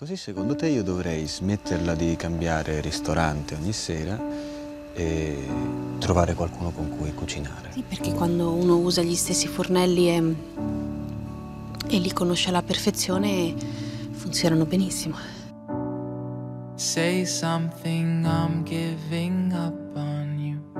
Così secondo te io dovrei smetterla di cambiare ristorante ogni sera e trovare qualcuno con cui cucinare. Sì, perché quando uno usa gli stessi fornelli e, e li conosce alla perfezione, funzionano benissimo. Say something, I'm giving up on you.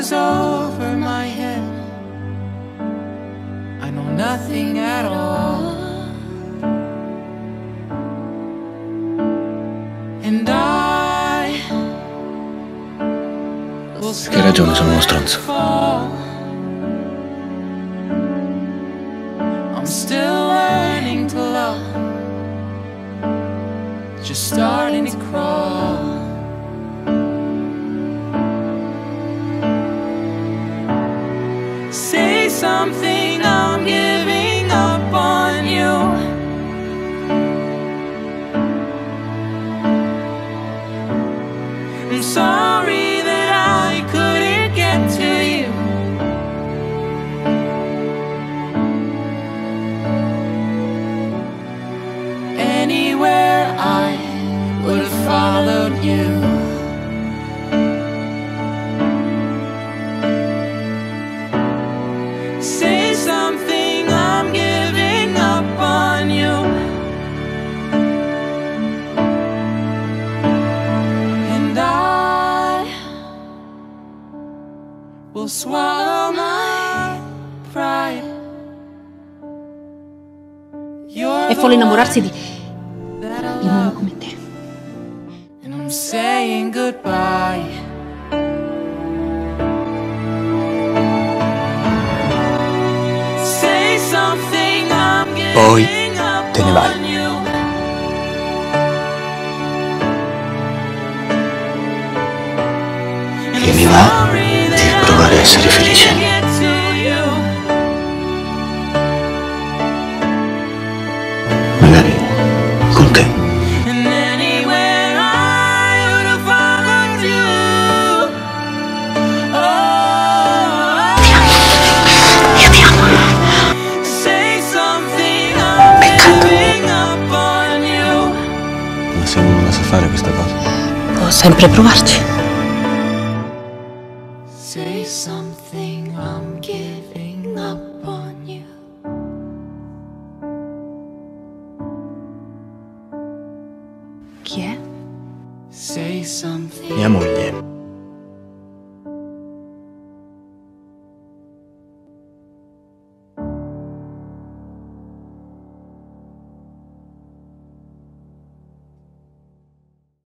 was over my head. I know nothing at all. And I will Che ragione, sono uno stronzo. I'm still learning to love. Just starting something, I'm giving up on you. I'm sorry that I couldn't get to you. Anywhere I would have followed you. Will swallow my pride. You're È folle innamorarsi di, I di un uomo love, come te. and I'm saying goodbye. Say something, I'm Poi giving up te ne vai. on you. Che mi I'm va ad essere felice. Magari con te. Ma se non la sa fare questa cosa? Può sempre provarci. 你一模一样。